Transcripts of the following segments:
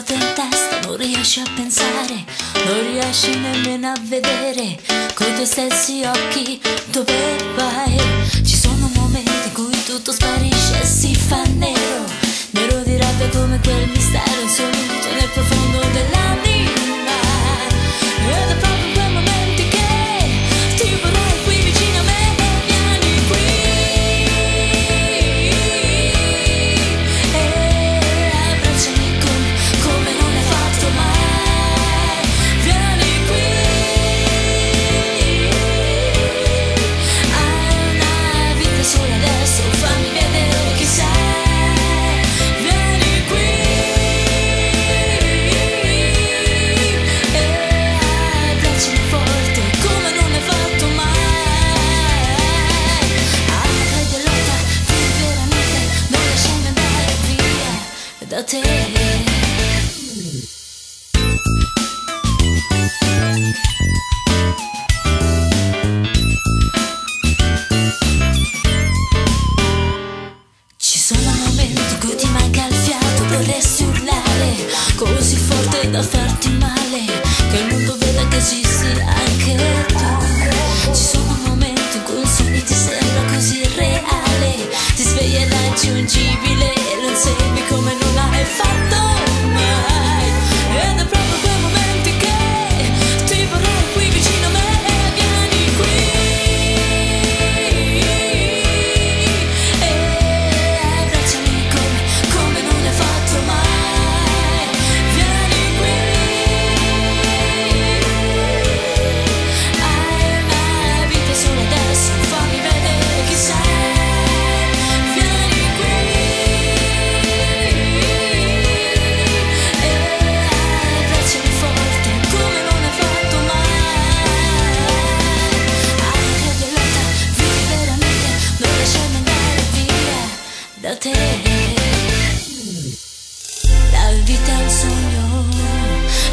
ruote in testa, non riesci a pensare, non riesci nemmeno a vedere coi tuoi stessi occhi dove vai. Ci sono momenti in cui tutto sparisce e si fa nero, nero di rabbia come quel mistero, un sorriso nel profondo dell'anima. take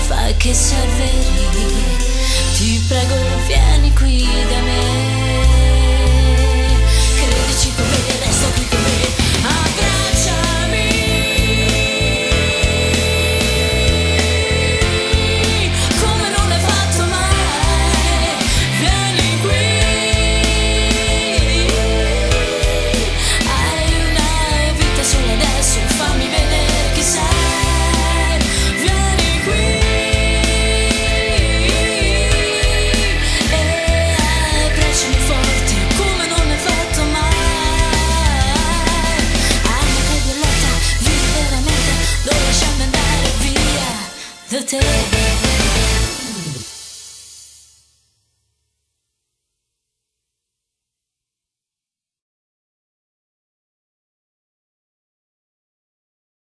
fai che serve Ti prego non vieni qui da me. take